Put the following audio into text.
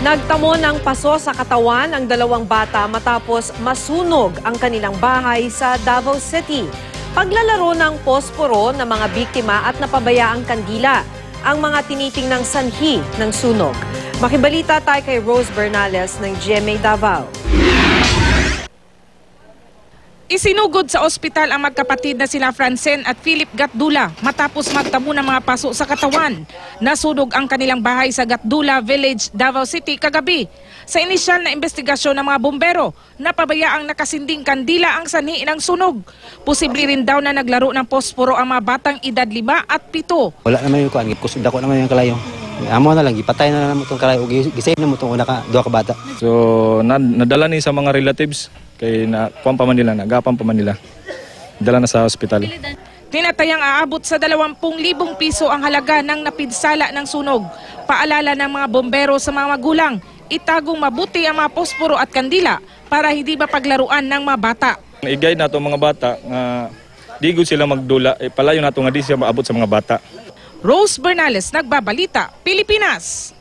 Nagtamo ng paso sa katawan ang dalawang bata matapos masunog ang kanilang bahay sa Davao City. Paglalaro ng posporo ng mga biktima at napabayaang kandila ang mga tinitingnang sanhi ng sunog. Makibalita tayo kay Rose Bernales ng GMA Davao. Isinugod sa ospital ang magkapatid na sila Francen at Philip Gatdula matapos magtamo ng mga paso sa katawan. Nasunog ang kanilang bahay sa Gatdula Village, Davao City kagabi. Sa inisyal na investigasyon ng mga bombero, napabayaang nakasinding kandila ang sanhi ng sunog. Posible rin daw na naglaro ng posporo ang mga batang edad 5 at 7. Wala naman yung kuan, kusog dako naman yung kalayo. Amo na lang, gipatay na lang mo itong kalayo, gisave na mo itong una ka, duha ka bata. So na, nadala ni sa mga relatives kay na kuan pa man nila, nagapang pa man nila. Dala na sa ospital. Tinatayang aabot sa 20,000 piso ang halaga ng napinsala ng sunog. Paalala ng mga bombero sa mga magulang, itagong mabuti ang mga posporo at kandila para hindi mapaglaruan ng mga bata. I-guide nato mga bata nga di gud sila magdula, eh, palayo nato nga di siya maabot sa mga bata. Rose Bernales, Nagbabalita, Pilipinas.